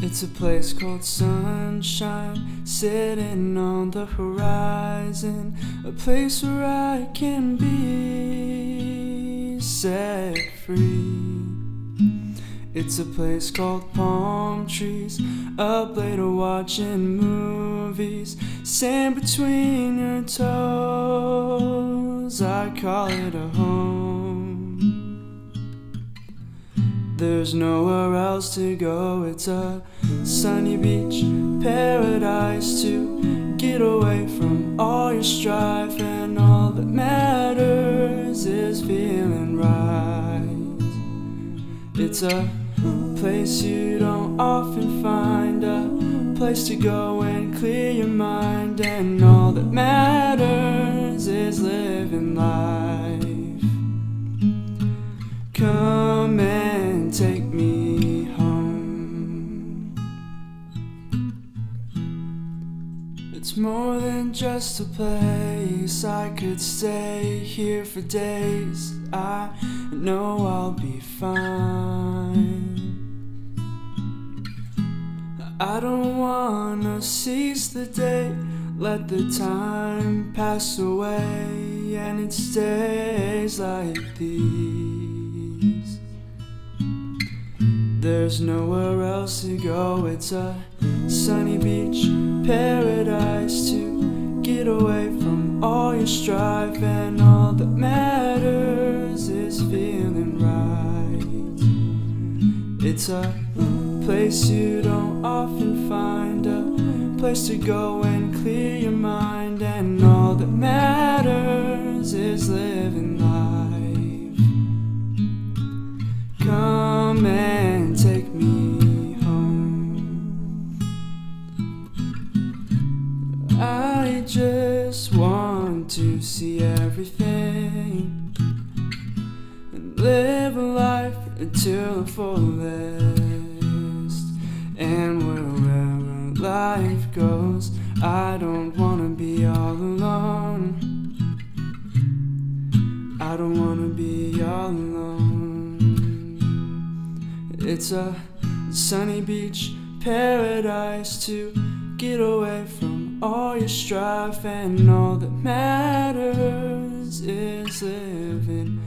It's a place called sunshine, sitting on the horizon. A place where I can be set free. It's a place called palm trees, up later watching movies. Sand between your toes, I call it a home. There's nowhere else to go. It's a sunny beach, paradise to get away from all your strife, and all that matters is feeling right. It's a place you don't often find, a place to go and clear your mind, and all that matters is living life. It's more than just a place. I could stay here for days. I know I'll be fine. I don't wanna seize the day, let the time pass away, and it's days like these. There's nowhere else to go, it's a sunny beach, paradise to get away from all your strife, and all that matters is feeling right. It's a place you don't often find, a place to go and clear your mind, and all that matters is living life. Want to see everything and live a life until the fullest. And wherever life goes, I don't wanna be all alone. I don't wanna be all alone. It's a sunny beach, paradise to get away from all your strife, and all that matters is living